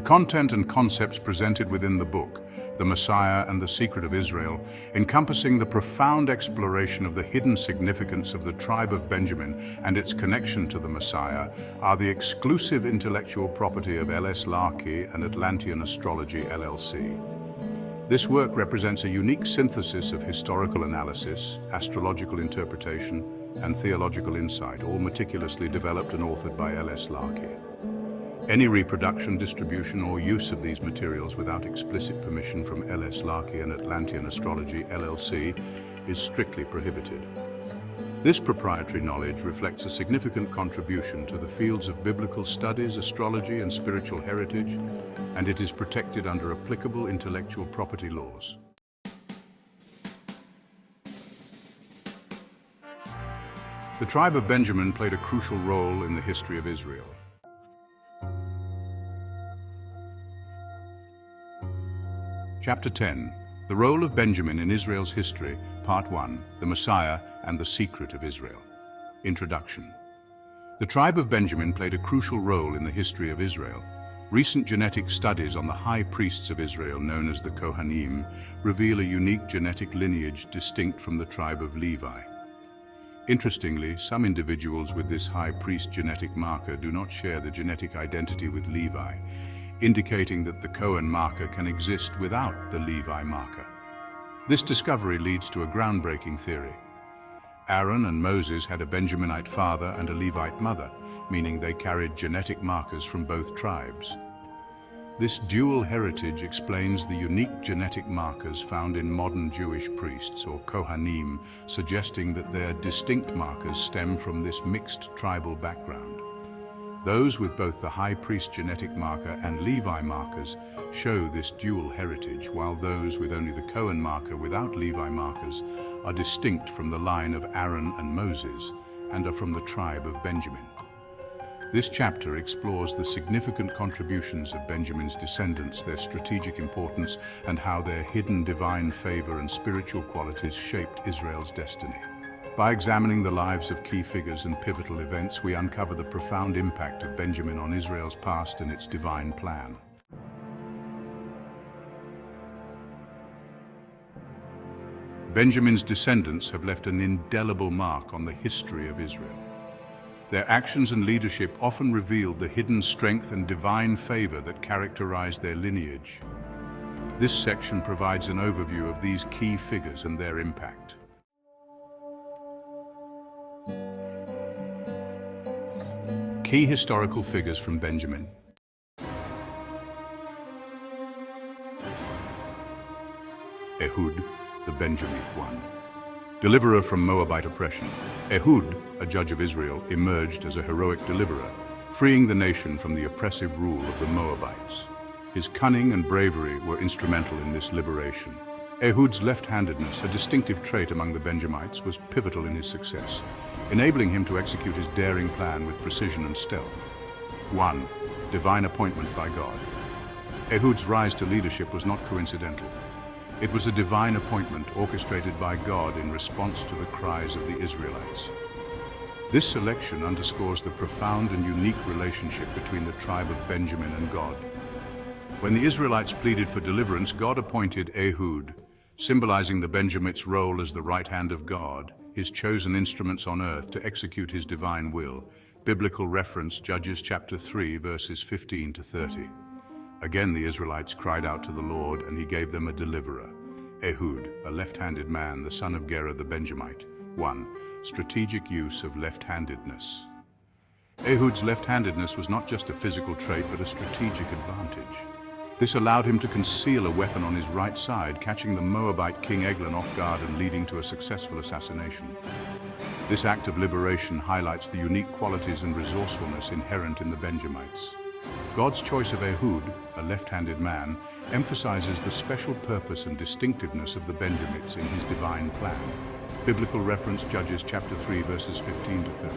The content and concepts presented within the book, The Messiah and the Secret of Israel, encompassing the profound exploration of the hidden significance of the tribe of Benjamin and its connection to the Messiah, are the exclusive intellectual property of L.S. Larkey and Atlantean Astrology LLC. This work represents a unique synthesis of historical analysis, astrological interpretation, and theological insight, all meticulously developed and authored by L.S. Larkey. Any reproduction, distribution, or use of these materials without explicit permission from L.S. Larkey and Atlantean Astrology, LLC, is strictly prohibited. This proprietary knowledge reflects a significant contribution to the fields of biblical studies, astrology, and spiritual heritage, and it is protected under applicable intellectual property laws. The tribe of Benjamin played a crucial role in the history of Israel. Chapter 10 The Role of Benjamin in Israel's History, Part 1 The Messiah and the Secret of Israel. Introduction The tribe of Benjamin played a crucial role in the history of Israel. Recent genetic studies on the high priests of Israel, known as the Kohanim, reveal a unique genetic lineage distinct from the tribe of Levi. Interestingly, some individuals with this high priest genetic marker do not share the genetic identity with Levi, indicating that the Cohen marker can exist without the Levi marker. This discovery leads to a groundbreaking theory. Aaron and Moses had a Benjaminite father and a Levite mother, meaning they carried genetic markers from both tribes. This dual heritage explains the unique genetic markers found in modern Jewish priests, or Kohanim, suggesting that their distinct markers stem from this mixed tribal background. Those with both the high priest genetic marker and Levi markers show this dual heritage, while those with only the Cohen marker without Levi markers are distinct from the line of Aaron and Moses and are from the tribe of Benjamin. This chapter explores the significant contributions of Benjamin's descendants, their strategic importance, and how their hidden divine favor and spiritual qualities shaped Israel's destiny. By examining the lives of key figures and pivotal events, we uncover the profound impact of Benjamin on Israel's past and its divine plan. Benjamin's descendants have left an indelible mark on the history of Israel. Their actions and leadership often revealed the hidden strength and divine favor that characterized their lineage. This section provides an overview of these key figures and their impact. Key historical figures from Benjamin. Ehud, the Benjamite one. Deliverer from Moabite oppression. Ehud, a judge of Israel, emerged as a heroic deliverer, freeing the nation from the oppressive rule of the Moabites. His cunning and bravery were instrumental in this liberation. Ehud's left-handedness, a distinctive trait among the Benjamites, was pivotal in his success, enabling him to execute his daring plan with precision and stealth. 1. Divine appointment by God. Ehud's rise to leadership was not coincidental. It was a divine appointment orchestrated by God in response to the cries of the Israelites. This selection underscores the profound and unique relationship between the tribe of Benjamin and God. When the Israelites pleaded for deliverance, God appointed Ehud, symbolizing the Benjamites' role as the right hand of God, his chosen instruments on earth to execute his divine will. Biblical reference, Judges chapter 3, verses 15 to 30. Again the Israelites cried out to the Lord, and he gave them a deliverer. Ehud, a left-handed man, the son of Gera the Benjamite. 1. Strategic use of left-handedness. Ehud's left-handedness was not just a physical trait, but a strategic advantage. This allowed him to conceal a weapon on his right side, catching the Moabite king Eglon off guard and leading to a successful assassination. This act of liberation highlights the unique qualities and resourcefulness inherent in the Benjamites. God's choice of Ehud, a left-handed man, emphasizes the special purpose and distinctiveness of the Benjamites in his divine plan. Biblical reference Judges chapter 3 verses 15 to 30.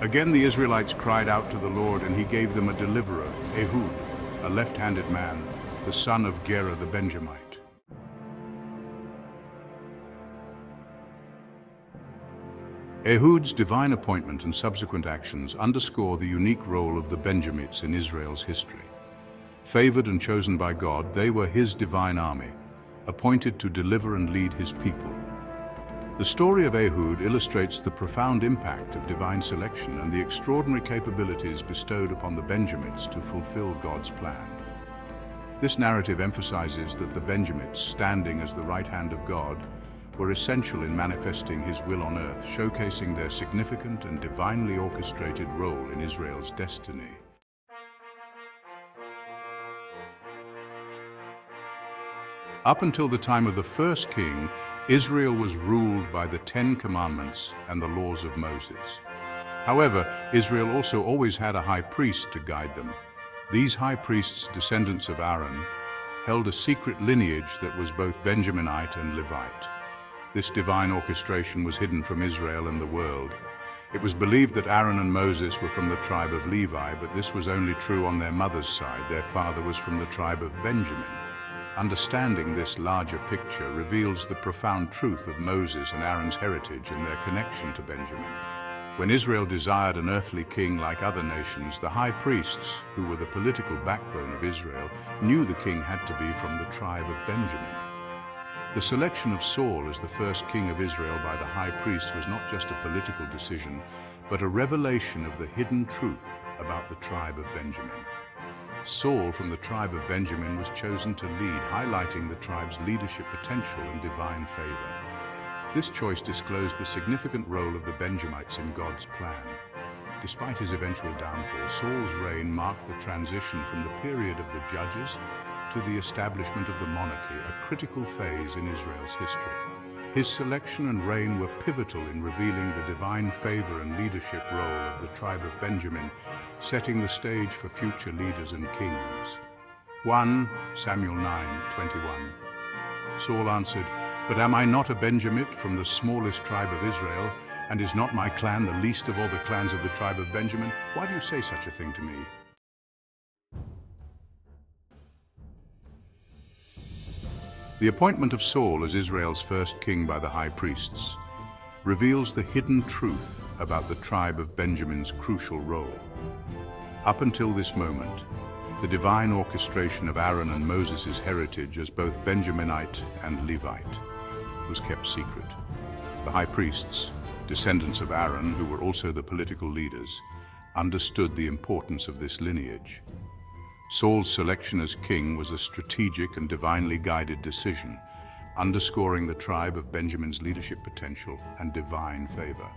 Again the Israelites cried out to the Lord and he gave them a deliverer, Ehud, a left-handed man, the son of Gera the Benjamite. Ehud's divine appointment and subsequent actions underscore the unique role of the Benjamites in Israel's history. Favored and chosen by God, they were his divine army, appointed to deliver and lead his people. The story of Ehud illustrates the profound impact of divine selection and the extraordinary capabilities bestowed upon the Benjamites to fulfill God's plan. This narrative emphasizes that the Benjamites, standing as the right hand of God, were essential in manifesting his will on earth, showcasing their significant and divinely orchestrated role in Israel's destiny. Up until the time of the first king, Israel was ruled by the Ten Commandments and the laws of Moses. However, Israel also always had a high priest to guide them. These high priests, descendants of Aaron, held a secret lineage that was both Benjaminite and Levite. This divine orchestration was hidden from Israel and the world. It was believed that Aaron and Moses were from the tribe of Levi, but this was only true on their mother's side. Their father was from the tribe of Benjamin. Understanding this larger picture reveals the profound truth of Moses and Aaron's heritage and their connection to Benjamin. When Israel desired an earthly king like other nations, the high priests, who were the political backbone of Israel, knew the king had to be from the tribe of Benjamin. The selection of Saul as the first king of Israel by the high priest was not just a political decision, but a revelation of the hidden truth about the tribe of Benjamin. Saul from the tribe of Benjamin was chosen to lead, highlighting the tribe's leadership potential and divine favor. This choice disclosed the significant role of the Benjamites in God's plan. Despite his eventual downfall, Saul's reign marked the transition from the period of the judges to the establishment of the monarchy, a critical phase in Israel's history. His selection and reign were pivotal in revealing the divine favor and leadership role of the tribe of Benjamin, setting the stage for future leaders and kings. 1 Samuel 9, 21. Saul answered, But am I not a Benjamite from the smallest tribe of Israel? And is not my clan the least of all the clans of the tribe of Benjamin? Why do you say such a thing to me? The appointment of Saul as Israel's first king by the high priests reveals the hidden truth about the tribe of Benjamin's crucial role. Up until this moment, the divine orchestration of Aaron and Moses' heritage as both Benjaminite and Levite was kept secret. The high priests, descendants of Aaron, who were also the political leaders, understood the importance of this lineage Saul's selection as king was a strategic and divinely guided decision, underscoring the tribe of Benjamin's leadership potential and divine favor.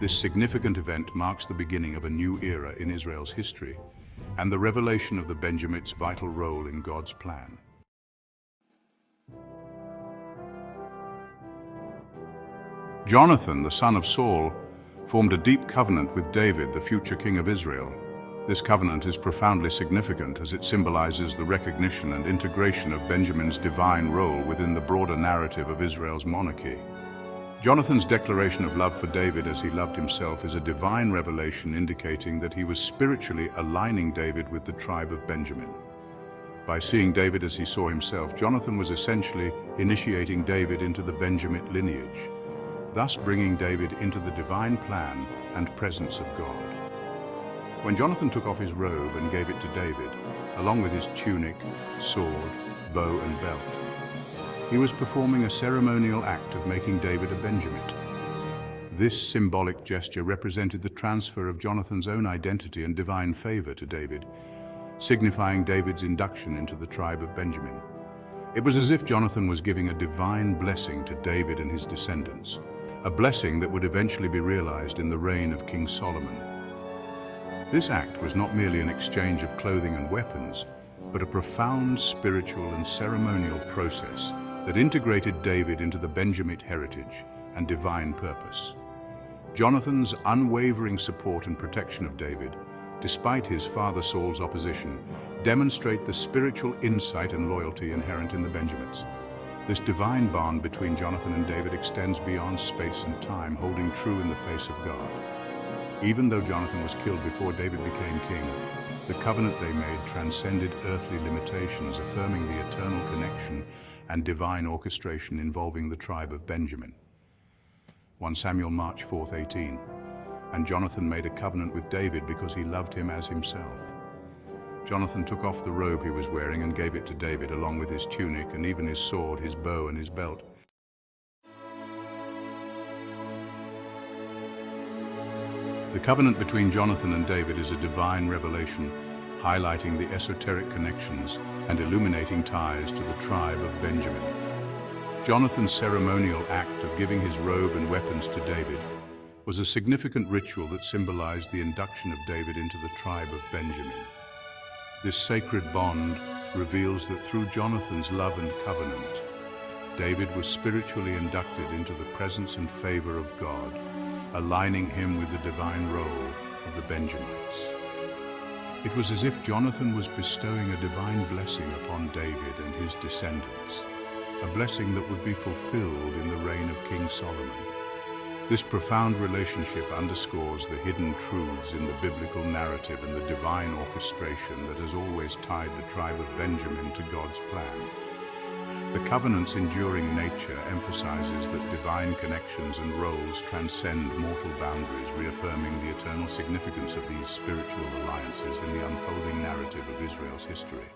This significant event marks the beginning of a new era in Israel's history and the revelation of the Benjamites' vital role in God's plan. Jonathan, the son of Saul, formed a deep covenant with David, the future king of Israel, this covenant is profoundly significant as it symbolizes the recognition and integration of Benjamin's divine role within the broader narrative of Israel's monarchy. Jonathan's declaration of love for David as he loved himself is a divine revelation indicating that he was spiritually aligning David with the tribe of Benjamin. By seeing David as he saw himself, Jonathan was essentially initiating David into the Benjamite lineage, thus bringing David into the divine plan and presence of God. When Jonathan took off his robe and gave it to David, along with his tunic, sword, bow and belt, he was performing a ceremonial act of making David a Benjamite. This symbolic gesture represented the transfer of Jonathan's own identity and divine favor to David, signifying David's induction into the tribe of Benjamin. It was as if Jonathan was giving a divine blessing to David and his descendants, a blessing that would eventually be realized in the reign of King Solomon. This act was not merely an exchange of clothing and weapons, but a profound spiritual and ceremonial process that integrated David into the Benjamite heritage and divine purpose. Jonathan's unwavering support and protection of David, despite his father Saul's opposition, demonstrate the spiritual insight and loyalty inherent in the Benjamites. This divine bond between Jonathan and David extends beyond space and time, holding true in the face of God. Even though Jonathan was killed before David became king, the covenant they made transcended earthly limitations, affirming the eternal connection and divine orchestration involving the tribe of Benjamin. 1 Samuel March 4th, 18. And Jonathan made a covenant with David because he loved him as himself. Jonathan took off the robe he was wearing and gave it to David, along with his tunic and even his sword, his bow, and his belt. The covenant between Jonathan and David is a divine revelation, highlighting the esoteric connections and illuminating ties to the tribe of Benjamin. Jonathan's ceremonial act of giving his robe and weapons to David was a significant ritual that symbolized the induction of David into the tribe of Benjamin. This sacred bond reveals that through Jonathan's love and covenant, David was spiritually inducted into the presence and favor of God, aligning him with the divine role of the Benjamites. It was as if Jonathan was bestowing a divine blessing upon David and his descendants, a blessing that would be fulfilled in the reign of King Solomon. This profound relationship underscores the hidden truths in the biblical narrative and the divine orchestration that has always tied the tribe of Benjamin to God's plan. The covenant's enduring nature emphasizes that divine connections and roles transcend mortal boundaries, reaffirming the eternal significance of these spiritual alliances in the unfolding narrative of Israel's history.